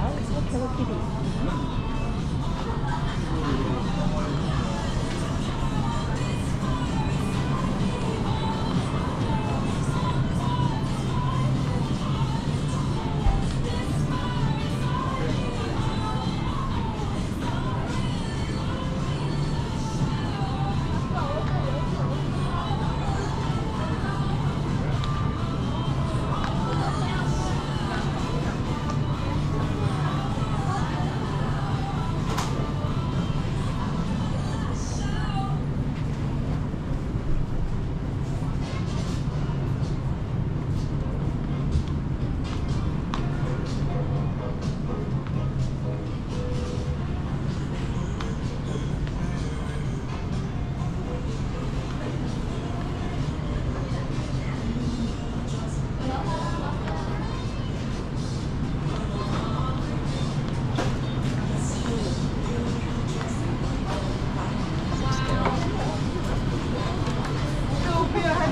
나오겠어, 개고기비.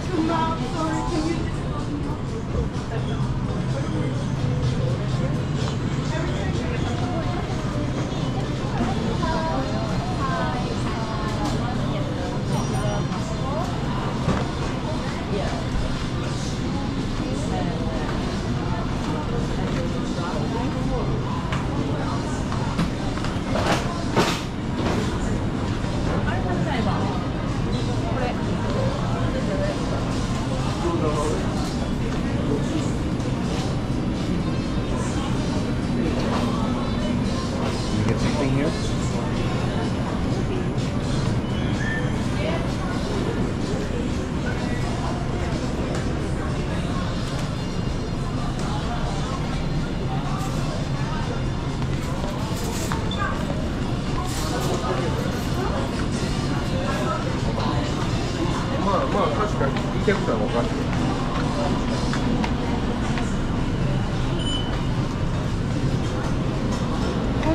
Tonight.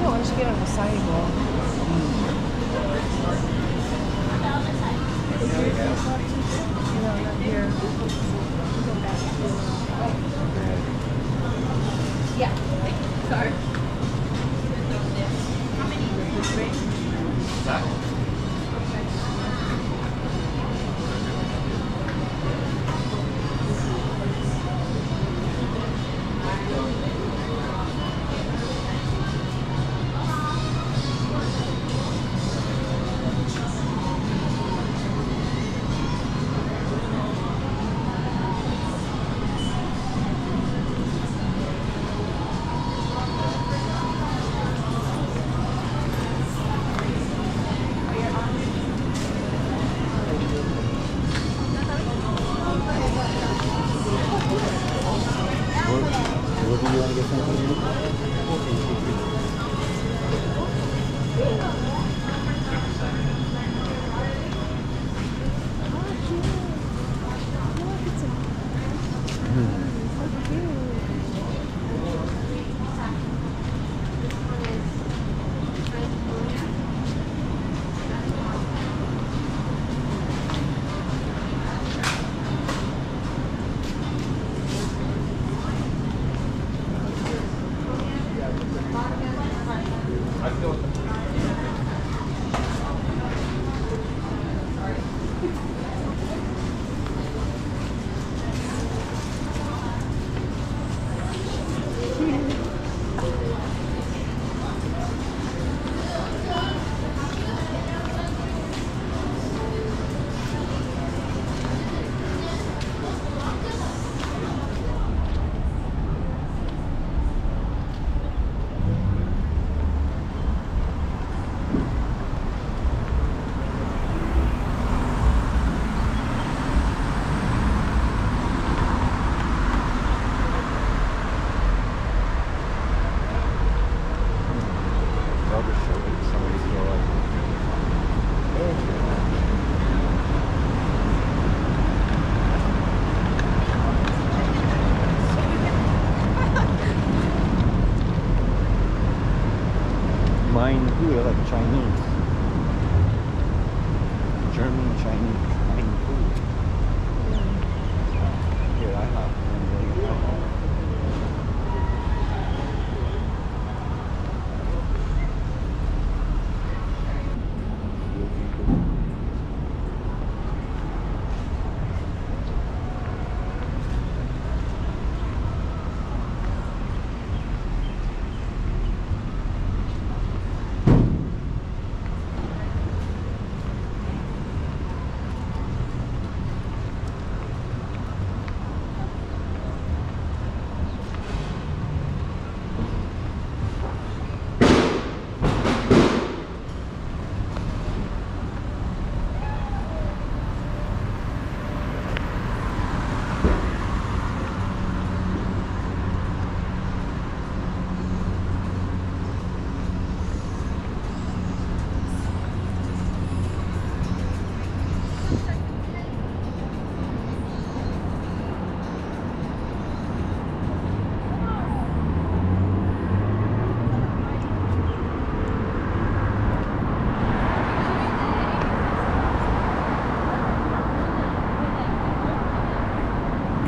I don't want to get on the sidewalk. You know, not here. What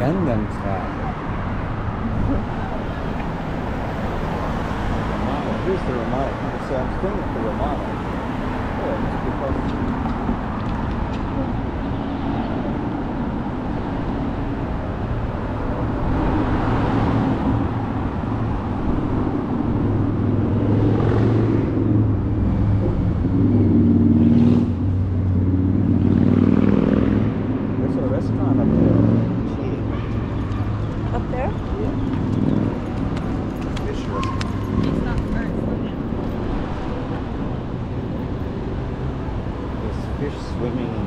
Gangnam Style. Here's the Ramada. So I'm staying the Ramada. pues mi